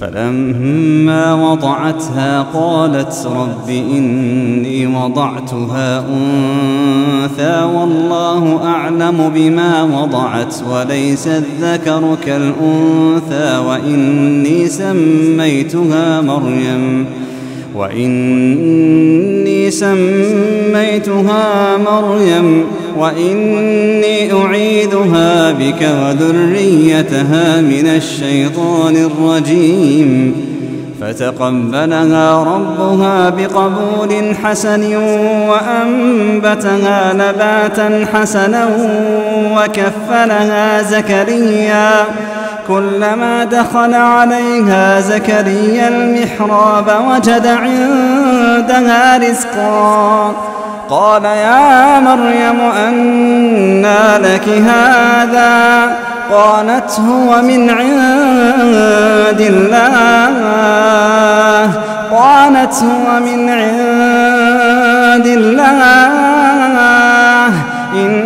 فلما وضعتها قالت رب إني وضعتها أنثى والله أعلم بما وضعت وليس الذكر كالأنثى وإني سميتها مريم وإني سميتها مريم وإني أعيذها بك وذريتها من الشيطان الرجيم. فتقبلها ربها بقبول حسن وأنبتها نباتا حسنا وكفلها زكريا. كلما دخل عليها زكريا المحراب وجد عندها رزقا. قال يا مريم أنى لك هذا؟ قالت هو من عند الله. قالت هو من عند الله. إن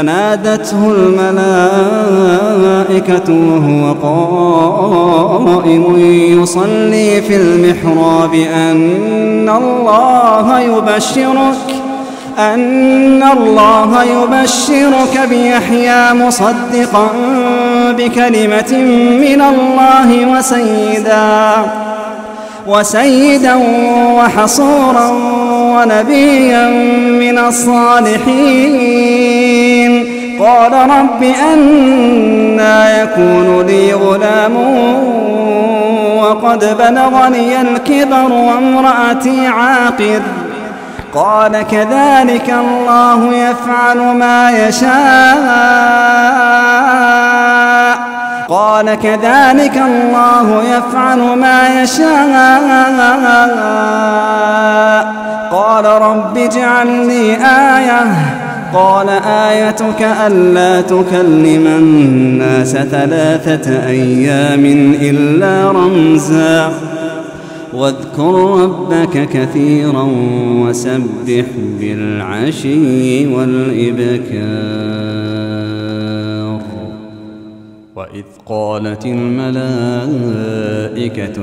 فنادته الملائكة وهو قائم يصلي في المحراب. أن الله يبشرك أن الله يبشرك بيحيى مصدقا بكلمة من الله وسيدا وسيدا وحصورا ونبيا من الصالحين. قال رب أنا يكون لي غلام وقد بلغني الكبر وامرأتي عاقر. قال كذلك الله يفعل ما يشاء. قال كذلك الله يفعل ما يشاء. قال رب اجعل لي آية. قال آيتك ألا تكلم الناس ثلاثة أيام إلا رمزا. واذكر ربك كثيرا وسبح بالعشي والإبكار. وإذ قالت الملائكة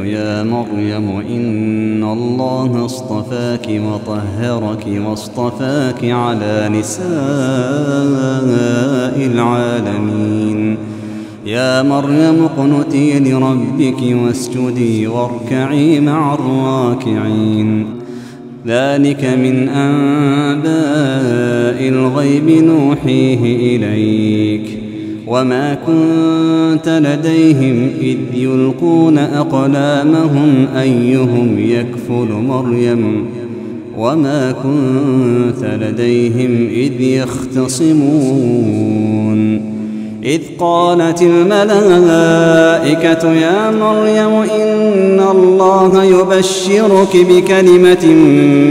يا مريم إن الله اصطفاك وطهرك واصطفاك على نساء العالمين يا مريم اقنتي لربك واسجدي واركعي مع الراكعين ذلك من أنباء الغيب نوحيه إليك وما كنت لديهم إذ يلقون أقلامهم أيهم يكفل مريم وما كنت لديهم إذ يختصمون إذ قالت الملائكة يا مريم إن الله يبشرك بكلمة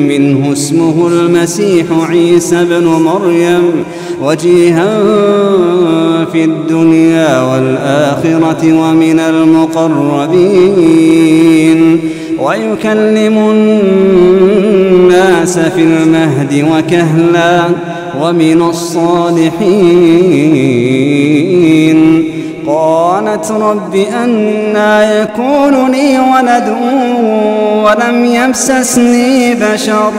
منه اسمه المسيح عيسى بن مريم وجيها في الدنيا والآخرة ومن المقربين ويكلم الناس في المهد وكهلا ومن الصالحين قالت رب أنا يكون لي ولد ولم يمسسني بشر.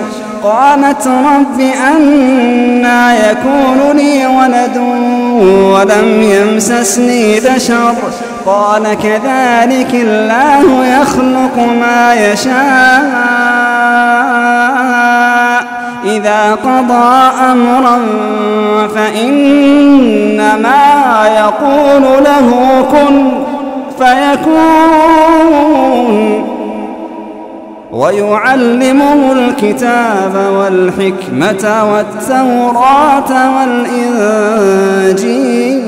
قالت رب أنا يكون لي ولد ولم يمسسني بشر. قال كذلك الله يخلق ما يشاء. إذا قضى أمرا فإنما يقول له كن فيكون. ويعلمه الكتاب والحكمة والتوراة والإنجيل.